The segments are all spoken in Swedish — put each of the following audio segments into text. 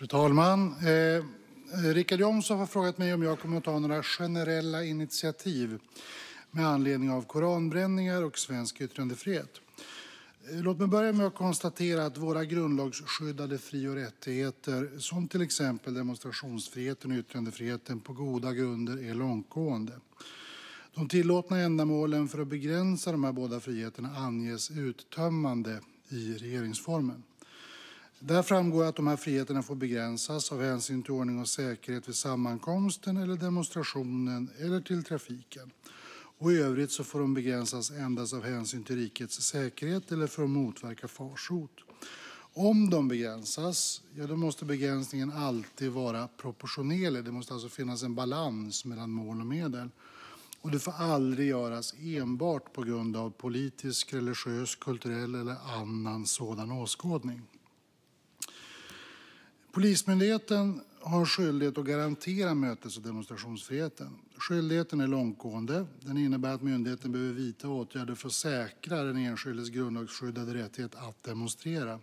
Fru talman! Eh, Richard Jomshof har frågat mig om jag kommer att ta några generella initiativ med anledning av koranbränningar och svensk yttrandefrihet. Eh, låt mig börja med att konstatera att våra grundlagsskyddade fri och rättigheter, som till exempel demonstrationsfriheten och yttrandefriheten, på goda grunder är långtgående. De tillåtna ändamålen för att begränsa de här båda friheterna anges uttömmande i regeringsformen. Där framgår att de här friheterna får begränsas av hänsyn till ordning och säkerhet vid sammankomsten eller demonstrationen eller till trafiken. Och I övrigt så får de begränsas endast av hänsyn till rikets säkerhet eller för att motverka farsot. Om de begränsas ja, då måste begränsningen alltid vara proportionerlig. Det måste alltså finnas en balans mellan mål och medel. Och det får aldrig göras enbart på grund av politisk, religiös, kulturell eller annan sådan åskådning. Polismyndigheten har skyldighet att garantera mötes och demonstrationsfriheten. Skyldigheten är långtgående. Den innebär att myndigheten behöver vidta åtgärder för att säkra den enskildes grundlagsskyddade rättighet att demonstrera.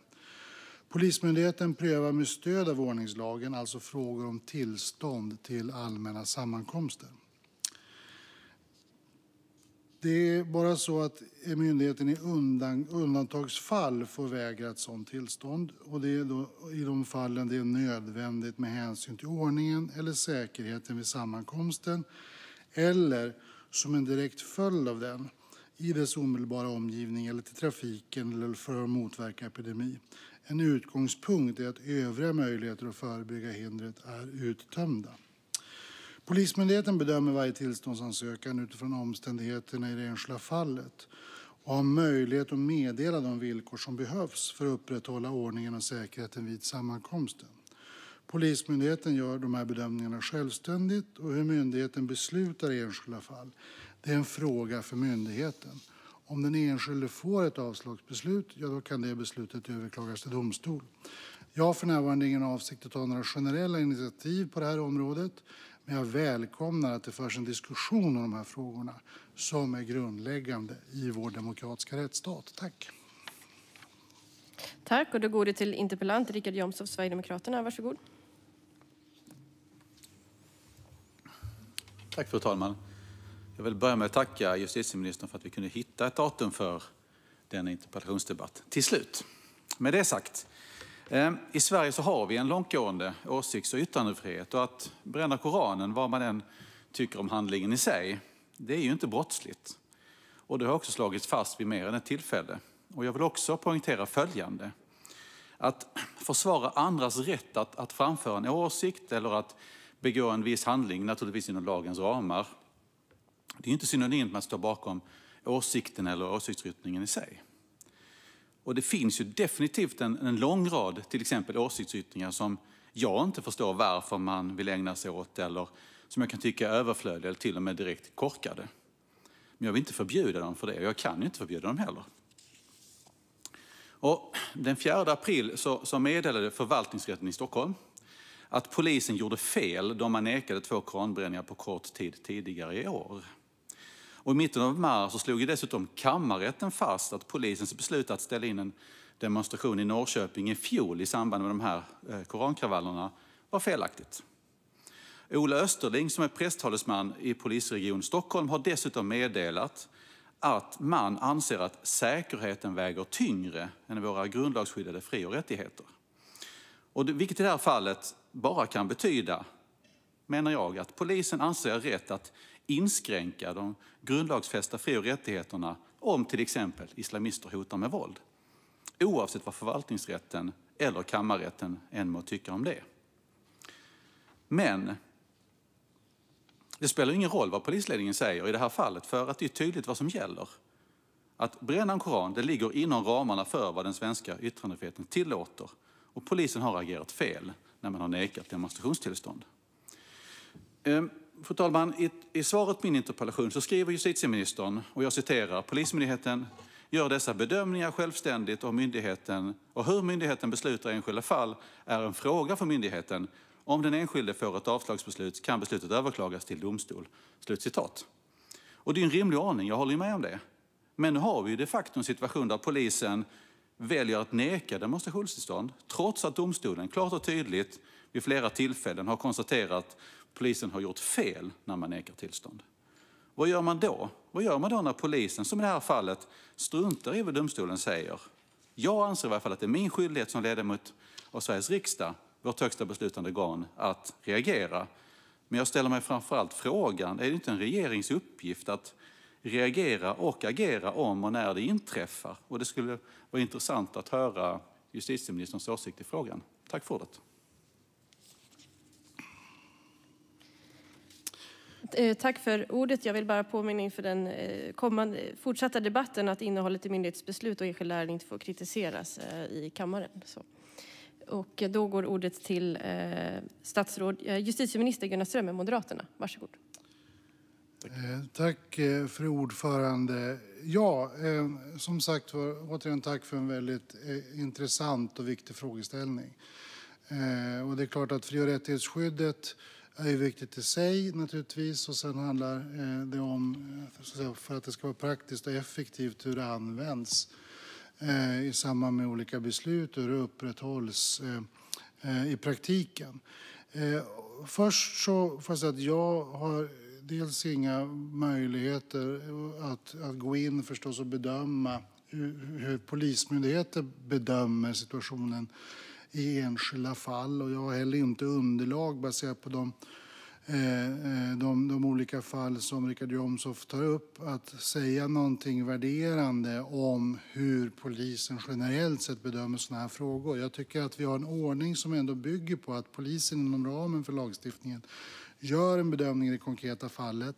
Polismyndigheten prövar med stöd av ordningslagen alltså frågor om tillstånd till allmänna sammankomster. Det är bara så att myndigheten i undantagsfall får vägra ett sådant tillstånd. Och det är då i de fallen det är nödvändigt med hänsyn till ordningen eller säkerheten vid sammankomsten eller som en direkt följd av den i dess omedelbara omgivning eller till trafiken eller för att motverka epidemi. En utgångspunkt är att övriga möjligheter att förebygga hindret är uttömda. Polismyndigheten bedömer varje tillståndsansökan utifrån omständigheterna i det enskilda fallet och har möjlighet att meddela de villkor som behövs för att upprätthålla ordningen och säkerheten vid sammankomsten. Polismyndigheten gör de här bedömningarna självständigt och hur myndigheten beslutar i enskilda fall det är en fråga för myndigheten. Om den enskilde får ett avslagsbeslut ja, då kan det beslutet överklagas till domstol. Jag har för närvarande ingen avsikt att ta några generella initiativ på det här området men jag välkomnar att det förs en diskussion om de här frågorna som är grundläggande i vår demokratiska rättsstat. Tack. Tack. Och då går det till interpellant Richard Jomshof, Sverigedemokraterna. Varsågod. Tack, fru talman. Jag vill börja med att tacka justitieministern för att vi kunde hitta ett datum för denna interpellationsdebatt till slut. Med det sagt Ehm, I Sverige så har vi en långtgående åsikts och yttrandefrihet och att bränna Koranen, vad man än tycker om handlingen i sig, det är ju inte brottsligt. Och det har också slagits fast vid mer än ett tillfälle. Och jag vill också poängtera följande. Att försvara andras rätt att, att framföra en åsikt eller att begå en viss handling, naturligtvis inom lagens ramar, det är inte synonymt med att stå bakom åsikten eller åsiktsryttningen i sig. Och det finns ju definitivt en, en lång rad, till exempel åsiktsyttringar som jag inte förstår varför man vill ägna sig åt eller som jag kan tycka är överflödiga eller till och med direkt korkade. Men jag vill inte förbjuda dem för det och jag kan inte förbjuda dem heller. Och den 4 april så, så meddelade förvaltningsrätten i Stockholm att polisen gjorde fel då man nekade två koranbränningar på kort tid tidigare i år. Och I mitten av mars så slog dessutom kammarrätten fast att polisens beslut att ställa in en demonstration i Norrköping i fjol i samband med de här eh, korankravallerna var felaktigt. Ola Österling som är presstalesman i polisregion Stockholm har dessutom meddelat att man anser att säkerheten väger tyngre än våra grundlagsskyddade fri och rättigheter. Och det, vilket i det här fallet bara kan betyda, menar jag, att polisen anser rätt att inskränka de grundlagsfästa fri och rättigheterna om till exempel islamister hotar med våld. Oavsett vad förvaltningsrätten eller kammarrätten än må tycka om det. Men det spelar ingen roll vad polisledningen säger i det här fallet för att det är tydligt vad som gäller. Att bränna en koran det ligger inom ramarna för vad den svenska yttrandefriheten tillåter och polisen har agerat fel när man har nekat demonstrationstillstånd. Ehm, Fru talman, i, i svaret på min interpellation så skriver justitieministern, och jag citerar, Polismyndigheten gör dessa bedömningar självständigt och, myndigheten, och hur myndigheten beslutar i enskilda fall är en fråga för myndigheten. Om den enskilde får ett avslagsbeslut kan beslutet överklagas till domstol. Slutcitat. Och det är en rimlig ordning, jag håller med om det. Men nu har vi de facto en situation där polisen väljer att neka demonstrationstillstånd trots att domstolen klart och tydligt vid flera tillfällen har konstaterat polisen har gjort fel när man nekar tillstånd. Vad gör man då? Vad gör man då när polisen, som i det här fallet, struntar i vad domstolen säger? Jag anser i alla fall att det är min skyldighet som ledamot av Sveriges riksdag, vårt högsta beslutande organ, att reagera. Men jag ställer mig framförallt frågan, är det inte en regerings uppgift att reagera och agera om och när det inträffar? Och det skulle vara intressant att höra justitieministerns åsikt i frågan. Tack för ordet. Eh, tack för ordet. Jag vill bara påminna inför den eh, kommande fortsatta debatten att innehållet i myndighetsbeslut och enskilda ärenden inte får kritiseras eh, i kammaren. Så. Och då går ordet till statsråd, justitieminister Gunnar Strömmer, Moderaterna. Varsågod. Tack, fru ordförande. Ja, som sagt var, återigen tack för en väldigt intressant och viktig frågeställning. Och det är klart att fri och rättighetsskyddet är viktigt i sig naturligtvis och sen handlar eh, det om, eh, för att det ska vara praktiskt och effektivt, hur det används eh, i samband med olika beslut och hur det upprätthålls i praktiken. Först så får jag säga att jag har dels inga möjligheter att, att gå in förstås och bedöma hur, hur Polismyndigheten bedömer situationen i enskilda fall. Och jag har heller inte underlag baserat på de, eh, eh, de, de olika fall som Richard Jomshof tar upp att säga någonting värderande om hur polisen generellt sett bedömer sådana här frågor. Jag tycker att vi har en ordning som ändå bygger på att polisen inom ramen för lagstiftningen gör en bedömning i det konkreta fallet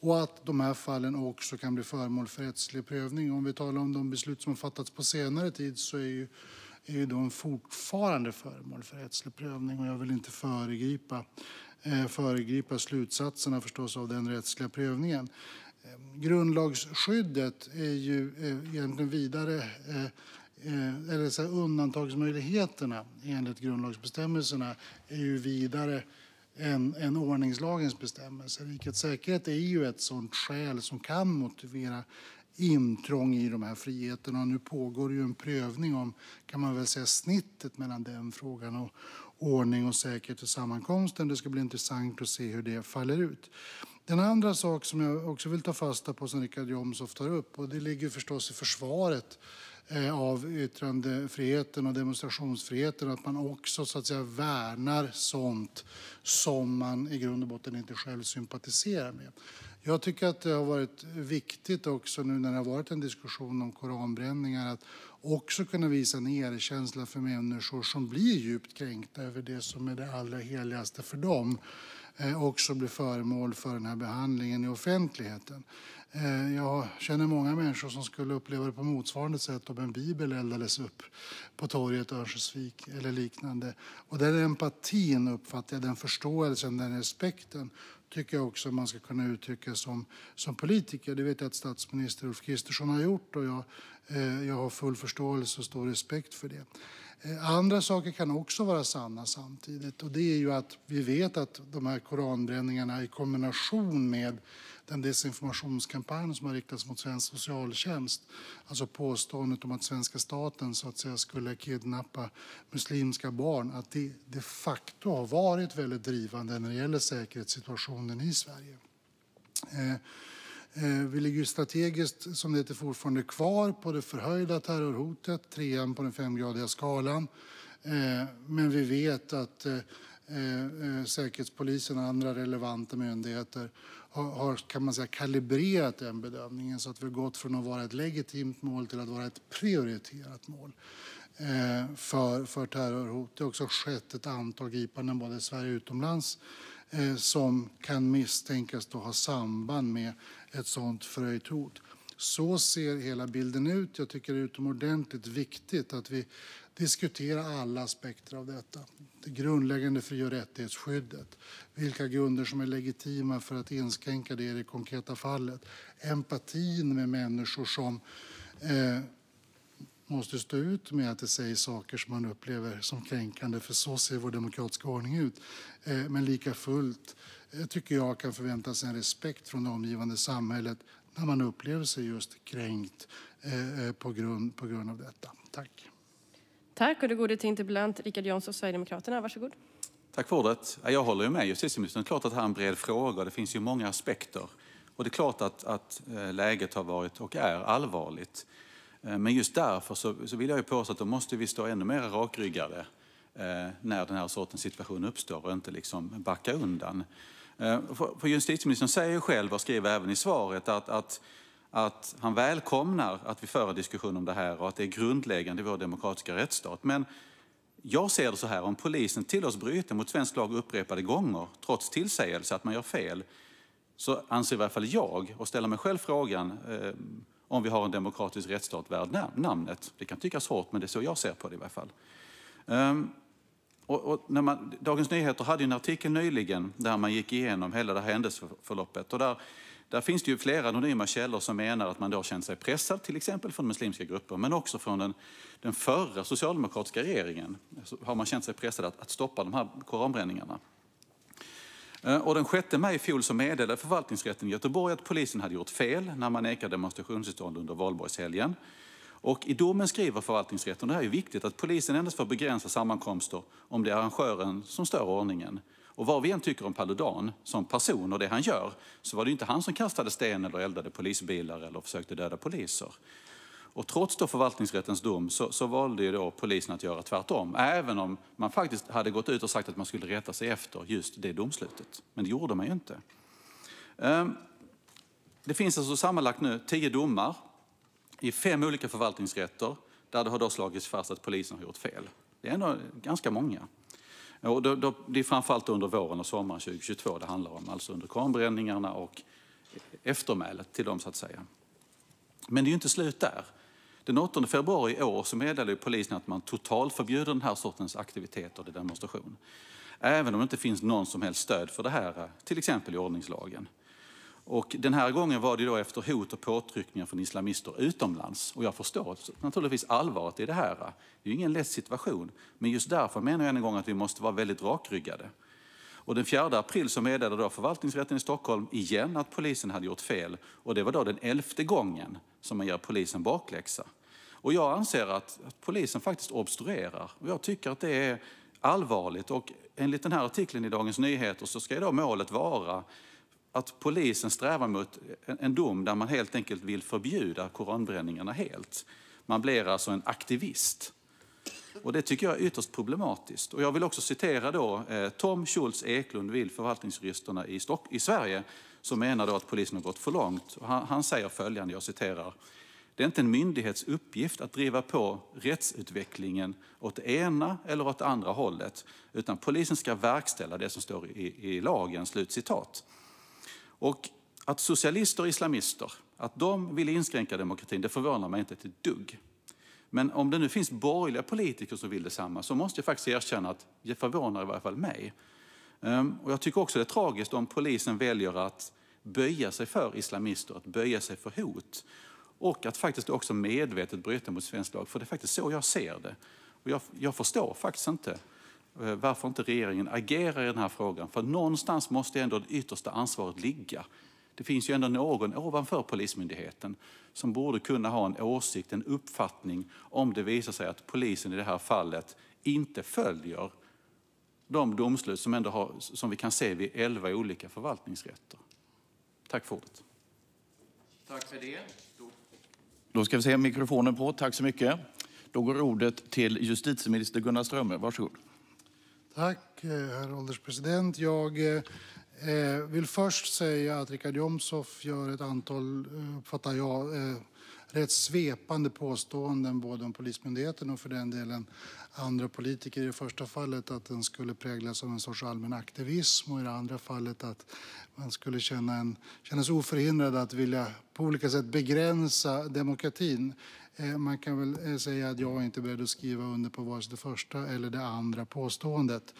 och att de här fallen också kan bli föremål för rättslig prövning. Om vi talar om de beslut som har fattats på senare tid så är ju är ju de fortfarande föremål för rättslig prövning och jag vill inte föregripa, eh, föregripa slutsatserna förstås av den rättsliga prövningen. Eh, grundlagsskyddet är ju eh, egentligen vidare eh, eh, eller så här, undantagsmöjligheterna enligt grundlagsbestämmelserna är ju vidare än, än ordningslagens bestämmelser. Rikets säkerhet är ju ett sådant skäl som kan motivera intrång i de här friheterna. Nu pågår ju en prövning om kan man väl säga, snittet mellan den frågan och ordning och säkerhet i sammankomsten. Det ska bli intressant att se hur det faller ut. Den andra sak som jag också vill ta fasta på som Richard Jomshof tar upp och det ligger förstås i försvaret eh, av yttrandefriheten och demonstrationsfriheten att man också så att säga värnar sånt som man i grund och botten inte själv sympatiserar med. Jag tycker att det har varit viktigt också nu när det har varit en diskussion om koranbränningar att också kunna visa en erkänsla för människor som blir djupt kränkta över det som är det allra heligaste för dem eh, också blir föremål för den här behandlingen i offentligheten. Eh, jag känner många människor som skulle uppleva det på motsvarande sätt om en bibel eldades upp på torget i Örnsköldsvik eller liknande. Och den empatin uppfattar jag, den förståelsen, den respekten tycker jag också man ska kunna uttrycka som, som politiker. Det vet jag att statsminister Ulf Kristersson har gjort och jag, eh, jag har full förståelse och stor respekt för det. Eh, andra saker kan också vara sanna samtidigt och det är ju att vi vet att de här koranbränningarna i kombination med den desinformationskampanj som har riktats mot svensk socialtjänst, alltså påståendet om att svenska staten så att säga skulle kidnappa muslimska barn, att det de facto har varit väldigt drivande när det gäller säkerhetssituationen i Sverige. Eh, eh vi ligger strategiskt, som det heter, fortfarande kvar på det förhöjda terrorhotet, trean på den femgradiga skalan. Eh, men vi vet att eh, Eh, eh, Säkerhetspolisen och andra relevanta myndigheter har kan man säga, kalibrerat den bedömningen så att vi har gått från att vara ett legitimt mål till att vara ett prioriterat mål eh, för, för terrorhot. Det har också skett ett antal gripanden både i Sverige och utomlands eh, som kan misstänkas ha samband med ett sådant förhöjt hot. Så ser hela bilden ut. Jag tycker det är utomordentligt viktigt att vi Diskutera alla aspekter av detta. Det grundläggande fri och rättighetsskyddet, vilka grunder som är legitima för att inskränka det i det konkreta fallet, empatin med människor som eh, måste stå ut med att det sägs saker som man upplever som kränkande, för så ser vår demokratiska ordning ut. Eh, men lika fullt eh, tycker jag kan förvänta sig en respekt från det omgivande samhället när man upplever sig just kränkt eh, eh på, grund, på grund av detta. Tack. Tack. Och då går det till interpellant Richard Jomshof, Sverigedemokraterna. Varsågod. Tack för ordet. Jag håller ju med justitieministern. Det är klart att det här är en bred fråga. Det finns ju många aspekter. Och det är klart att, att eh, läget har varit och är allvarligt. Eh, men just därför så, så vill jag ju påstå att då måste vi stå ännu mer rakryggade Eh, när den här sortens situation uppstår och inte liksom backa undan. Eh, för justitieministern säger själv och skriver även i svaret att, att, att han välkomnar att vi för en diskussion om det här och att det är grundläggande i vår demokratiska rättsstat. Men jag ser det så här, om polisen tillåts bryta mot svensk lag upprepade gånger trots tillsägelse att man gör fel så anser i alla fall jag, och ställer mig själv frågan, eh, om vi har en demokratisk rättsstat värd namnet. Det kan tyckas hårt, men det är så jag ser på det i alla fall. Um, och, och när man, Dagens Nyheter hade en artikel nyligen där man gick igenom hela det här händelseförloppet. Och där, där finns det ju flera anonyma källor som menar att man då känt sig pressad, till exempel från muslimska grupper, men också från den, den förra socialdemokratiska regeringen. Så har man känt sig pressad att, att stoppa de här koranbränningarna. Eh, och den 6 maj i fjol så meddelade förvaltningsrätten i Göteborg att polisen hade gjort fel när man nekade demonstrationstillstånd under valborgshelgen. Och I domen skriver förvaltningsrätten, och det här är viktigt, att polisen endast får begränsa sammankomster om det är arrangören som stör ordningen. Och vad vi än tycker om Paludan som person och det han gör, så var det inte han som kastade sten eller eldade polisbilar eller försökte döda poliser. Och trots då förvaltningsrättens dom så, så valde ju då polisen att göra tvärtom, även om man faktiskt hade gått ut och sagt att man skulle rätta sig efter just det domslutet. Men det gjorde man ju inte. Ehm, det finns alltså sammanlagt nu tio domar i fem olika förvaltningsrätter där det har då slagits fast att polisen har gjort fel. Det är ändå ganska många. Och då, då, det är framförallt under våren och sommaren 2022 det handlar om, alltså under koranbränningarna och eftermälet till dem så att säga. Men det är ju inte slut där. Den 8 februari i år så meddelade polisen att man totalförbjuder den här sortens aktiviteter och demonstration. Även om det inte finns någon som helst stöd för det här, eh, till exempel i ordningslagen. Och den här gången var det då efter hot och påtryckningar från islamister utomlands. Och jag förstår naturligtvis allvaret i det här. Det är ju ingen lätt situation. Men just därför menar jag än en gång att vi måste vara väldigt rakryggade. Och den 4 april så meddelade då förvaltningsrätten i Stockholm igen att polisen hade gjort fel. Och det var då den elfte gången som man ger polisen bakläxa. Och jag anser att, att polisen faktiskt obstruerar. Och jag tycker att det är allvarligt. Och enligt den här artikeln i Dagens Nyheter så ska då målet vara att polisen strävar mot en dom där man helt enkelt vill förbjuda koranbränningarna helt. Man blir alltså en aktivist. Och det tycker jag är ytterst problematiskt. Och jag vill också citera då, eh, Tom Schultz Eklund vid förvaltningsjuristerna i, Stock i Sverige som menar då att polisen har gått för långt. Han, han säger följande, jag citerar. Det är inte en myndighets uppgift att driva på rättsutvecklingen åt det ena eller åt det andra hållet, utan polisen ska verkställa det som står i, i lagen. Slut citat. Och att socialister och islamister att de vill inskränka demokratin, det förvånar mig inte ett dugg. Men om det nu finns borgerliga politiker som vill detsamma så måste jag faktiskt erkänna att det förvånar i varje fall mig. Ehm, och jag tycker också det är tragiskt om polisen väljer att böja sig för islamister, att böja sig för hot. Och att faktiskt också medvetet bryta mot svensk lag, för det är faktiskt så jag ser det. Och jag, jag förstår faktiskt inte varför inte regeringen agerar i den här frågan. För någonstans måste ändå det yttersta ansvaret ligga. Det finns ju ändå någon ovanför Polismyndigheten som borde kunna ha en åsikt, en uppfattning om det visar sig att polisen i det här fallet inte följer de domslut som, ändå har, som vi kan se vid elva olika förvaltningsrätter. Tack för ordet. Tack för det. Då ska vi se mikrofonen på. Tack så mycket. Då går ordet till justitieminister Gunnar Strömmer. Varsågod. Tack, eh, herr ålderspresident. Jag eh, eh, vill först säga att Richard Jomshof gör ett antal, eh, uppfattar jag, rätt svepande påståenden både om Polismyndigheten och för den delen andra politiker. I det första fallet att den skulle präglas av en sorts allmän aktivism och i det andra fallet att man skulle känna, en, känna sig oförhindrad att vilja på olika sätt begränsa demokratin. Eh, man kan väl eh, säga att jag inte är beredd att skriva under på vare sig det första eller det andra påståendet.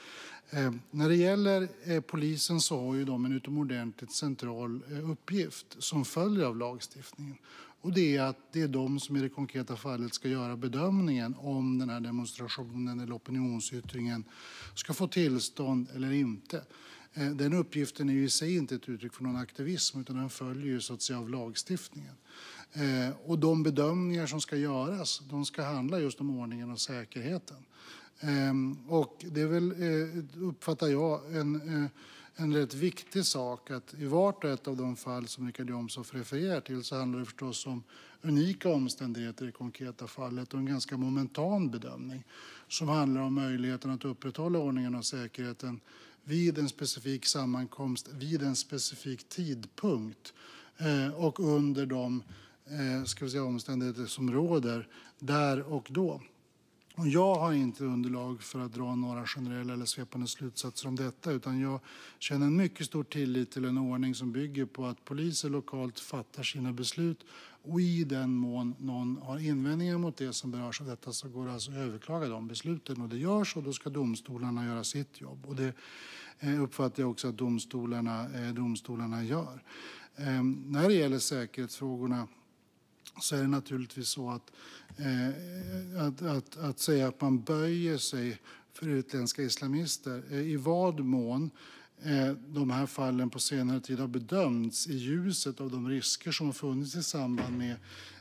Eh, när det gäller polisen så har ju de en utomordentligt central uppgift som följer av lagstiftningen. Och det är att det är de som i det konkreta fallet ska göra bedömningen om den här demonstrationen eller opinionsyttringen ska få tillstånd eller inte. Eh, den uppgiften är ju i sig inte ett uttryck för någon aktivism utan den följer ju så att säga av lagstiftningen. Eh, och de bedömningar som ska göras de ska handla just om ordningen och säkerheten. Ehm, och det är väl, eh, uppfattar jag, en en rätt viktig sak att i vart och ett av de fall som Richard Jomshof refererar till så handlar det förstås om unika omständigheter i det konkreta fallet och en ganska momentan bedömning som handlar om möjligheten att upprätthålla ordningen och säkerheten vid en specifik sammankomst vid en specifik tidpunkt eh, och under de eh, ska vi säga, omständigheter som råder där och då. Och jag har inte underlag för att dra några generella eller svepande slutsatser om detta utan jag känner en mycket stor tillit till en ordning som bygger på att poliser lokalt fattar sina beslut och i den mån någon har invändningar mot det som berörs av detta så går det alltså att överklaga de besluten och det görs och då ska domstolarna göra sitt jobb. Och det eh, uppfattar jag också att domstolarna, eh, domstolarna gör. Ehm, när det gäller säkerhetsfrågorna så är det naturligtvis så att, eh, att, att, att säga att man böjer sig för utländska islamister, eh, i vad mån eh, de här fallen på senare tid har bedömts i ljuset av de risker som har funnits i samband med,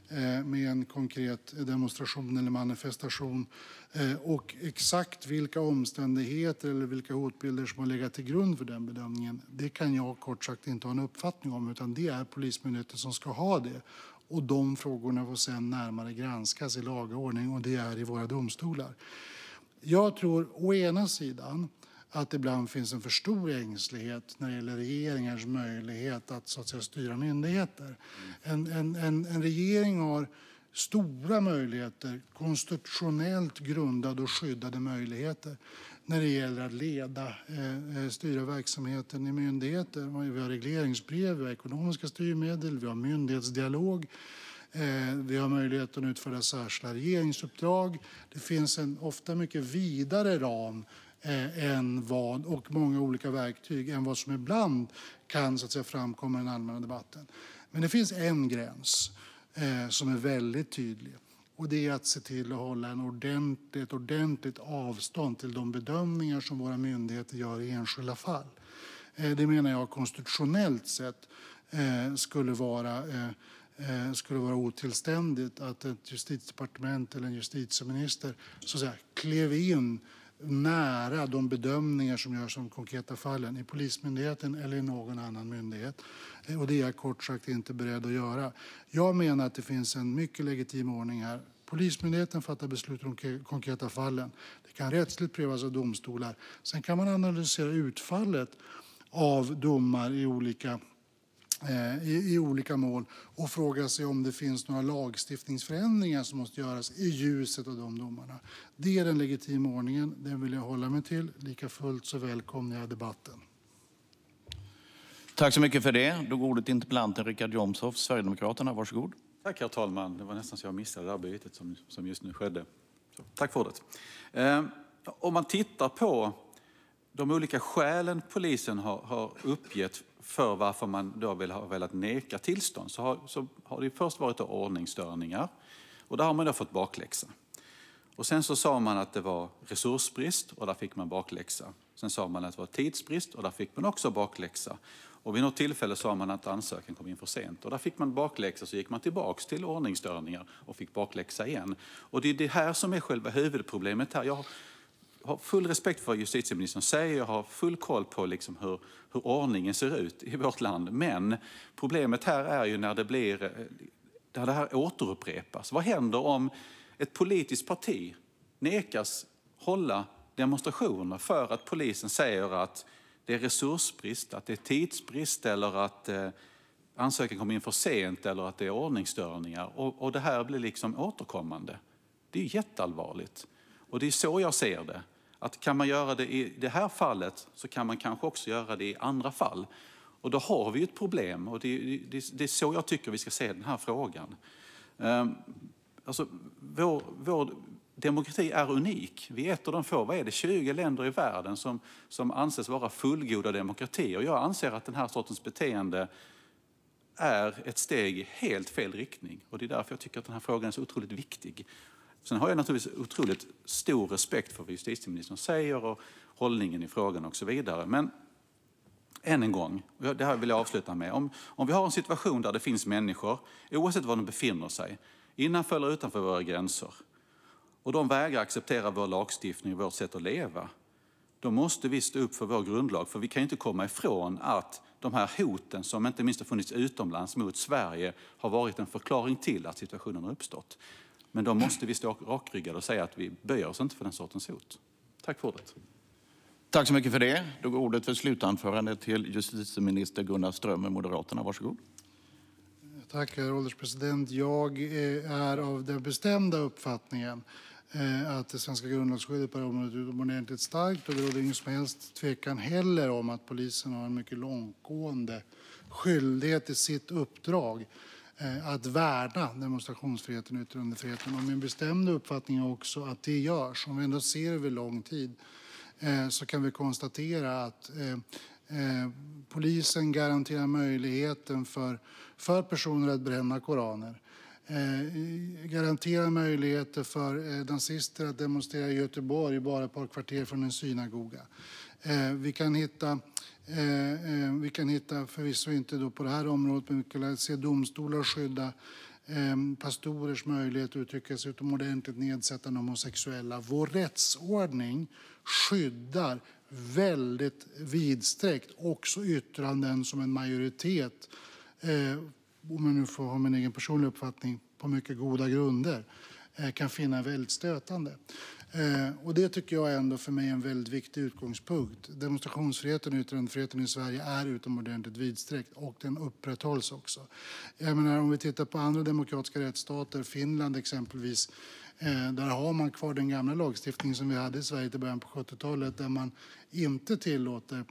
eh, med en konkret demonstration eller manifestation eh, och exakt vilka omständigheter eller vilka hotbilder som har legat till grund för den bedömningen, det kan jag kort sagt inte ha en uppfattning om, utan det är Polismyndigheten som ska ha det och de frågorna får sedan närmare granskas i laga ordning och det är i våra domstolar. Jag tror å ena sidan att det ibland finns en för stor ängslighet när det gäller regeringars möjlighet att, så att säga, styra myndigheter. En, en, en, en regering har stora möjligheter, konstitutionellt grundade och skyddade möjligheter när det gäller att leda, eh, eh styra verksamheten i myndigheter. Vi har regleringsbrev, vi har ekonomiska styrmedel, vi har myndighetsdialog. Eh, vi har möjlighet att utföra särskilda regeringsuppdrag. Det finns en ofta mycket vidare ram eh, än vad, och många olika verktyg än vad som ibland kan så att säga, framkomma i den allmänna debatten. Men det finns en gräns eh, som är väldigt tydlig och det är att se till att hålla en ordentligt, ett ordentligt avstånd till de bedömningar som våra myndigheter gör i enskilda fall. Eh, det menar jag konstitutionellt sett eh, skulle vara, eh, skulle vara otillständigt att ett justitiedepartement eller en justitieminister så att säga, klev in nära de bedömningar som görs om konkreta fallen i Polismyndigheten eller i någon annan myndighet. Eh, och det är jag kort sagt inte beredd att göra. Jag menar att det finns en mycket legitim ordning här. Polismyndigheten fattar beslut om de konkreta fallen. Det kan rättsligt prövas av domstolar. Sen kan man analysera utfallet av domar i olika i, i, olika mål och fråga sig om det finns några lagstiftningsförändringar som måste göras i ljuset av de domarna. Det är den legitima ordningen. Den vill jag hålla mig till. Lika fullt så välkomnar jag debatten. Tack så mycket för det. Då går ordet interpellanten Richard Jomshof, Sverigedemokraterna. Varsågod. Tack, herr talman. Det var nästan så jag missade det här bytet som, som just nu skedde. Så, tack för ordet. Eh, om man tittar på de olika skälen polisen har, har uppgett för varför man då vill ha velat neka tillstånd så har, så har det först varit ordningsstörningar och där har man då fått bakläxa. Och sen så sa man att det var resursbrist och där fick man bakläxa. Sen sa man att det var tidsbrist och där fick man också bakläxa. Och vid något tillfälle sa man att ansökan kom in för sent och där fick man bakläxa så gick man tillbaks till ordningsstörningar och fick bakläxa igen. Och det är det här som är själva huvudproblemet här. Jag har full respekt för vad justitieministern säger, jag har full koll på liksom hur, hur ordningen ser ut i vårt land. Men problemet här är ju när det blir, eh, när det här återupprepas. Vad händer om ett politiskt parti nekas hålla demonstrationer för att polisen säger att det är resursbrist, att det är tidsbrist eller att eh, ansökan kom in för sent eller att det är ordningsstörningar. Och, och det här blir liksom återkommande. Det är jätteallvarligt. Och det är så jag ser det. Att kan man göra det i det här fallet så kan man kanske också göra det i andra fall. Och då har vi ett problem och det, det, det är så jag tycker vi ska se den här frågan. Um, alltså, vår, vår, demokrati är unik. Vi är ett av de få, vad är det, 20 länder i världen som, som anses vara fullgoda demokratier. Jag anser att den här sortens beteende är ett steg i helt fel riktning. Och det är därför jag tycker att den här frågan är så otroligt viktig. Sen har jag naturligtvis otroligt stor respekt för vad justitieministern säger och hållningen i frågan och så vidare. Men än en gång, och det här vill jag avsluta med. Om, om vi har en situation där det finns människor, oavsett var de befinner sig, innanför eller utanför våra gränser, och de vägrar acceptera vår lagstiftning och vårt sätt att leva, då måste vi stå upp för vår grundlag. För vi kan inte komma ifrån att de här hoten som inte minst har funnits utomlands mot Sverige har varit en förklaring till att situationen har uppstått. Men då måste vi stå rakryggade och säga att vi böjer oss inte för den sortens hot. Tack för ordet. Tack så mycket för det. Då går ordet för slutanförande till justitieminister Gunnar Strömmer, Moderaterna. Varsågod. Tack, herr ålderspresident. Jag är av den bestämda uppfattningen eh, att det svenska grundlagsskyddet på det området är utomordentligt starkt. Och det råder ingen som helst tvekan heller om att polisen har en mycket långtgående skyldighet i sitt uppdrag Eh, att värna demonstrationsfriheten och yttrandefriheten. Och min bestämda uppfattning är också att det görs. Om vi ändå ser över lång tid eh, så kan vi konstatera att eh, polisen garanterar möjligheten för, för personer att bränna koraner eh, garanterar möjligheter för eh, nazister att demonstrera i Göteborg bara ett par kvarter från en synagoga. Eh, vi kan hitta Eh, eh, vi kan hitta, förvisso inte då på det här området, men vi kan se domstolar skydda eh, pastorers möjlighet att uttrycka sig utomordentligt nedsättande om homosexuella. Vår rättsordning skyddar väldigt vidsträckt också yttranden som en majoritet eh, om jag nu får ha min egen personliga uppfattning, på mycket goda grunder eh, kan finna väldigt stötande. Eh, och det tycker jag ändå för mig är en väldigt viktig utgångspunkt. Demonstrationsfriheten och yttrandefriheten i Sverige är utomordentligt vidsträckt och den upprätthålls också. Jag menar, om vi tittar på andra demokratiska rättsstater, Finland exempelvis, eh, där har man kvar den gamla lagstiftningen som vi hade i Sverige i början på 70-talet där man inte tillåter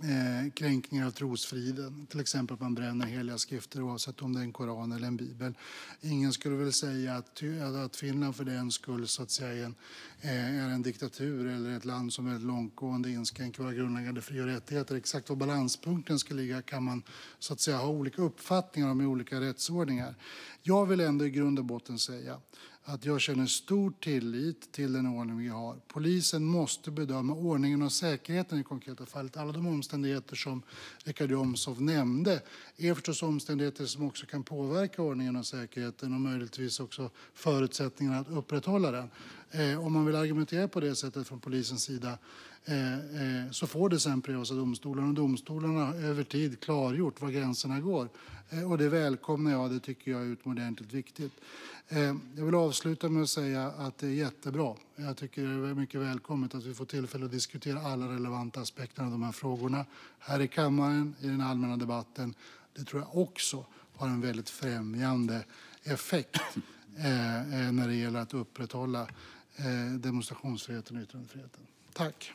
eh, kränkningar av trosfriden, till exempel att man bränner heliga skrifter oavsett om det är en koran eller en bibel. Ingen skulle väl säga att, att Finland för den skull så att säga, är, en, eh, är en diktatur eller ett land som väldigt långtgående inskränker våra grundläggande fri och rättigheter. Exakt var balanspunkten ska ligga kan man så att säga, ha olika uppfattningar om i olika rättsordningar. Jag vill ändå i grund och botten säga att jag känner stor tillit till den ordning vi har. Polisen måste bedöma ordningen och säkerheten i det konkreta fallet. Alla de omständigheter som Richard Jomshof nämnde är förstås omständigheter som också kan påverka ordningen och säkerheten och möjligtvis också förutsättningarna att upprätthålla den. Eh, om man vill argumentera på det sättet från polisens sida eh, eh, så får det sen prövas av domstolarna. Och domstolarna har över tid klargjort var gränserna går. Eh, och det välkomnar jag. Det tycker jag är utomordentligt viktigt. Eh, jag vill avsluta med att säga att det är jättebra. Jag tycker det är mycket välkommet att vi får tillfälle att diskutera alla relevanta aspekter av de här frågorna här i kammaren, i den allmänna debatten. Det tror jag också har en väldigt främjande effekt eh, när det gäller att upprätthålla Eh, demonstrationsfriheten och yttrandefriheten. Tack!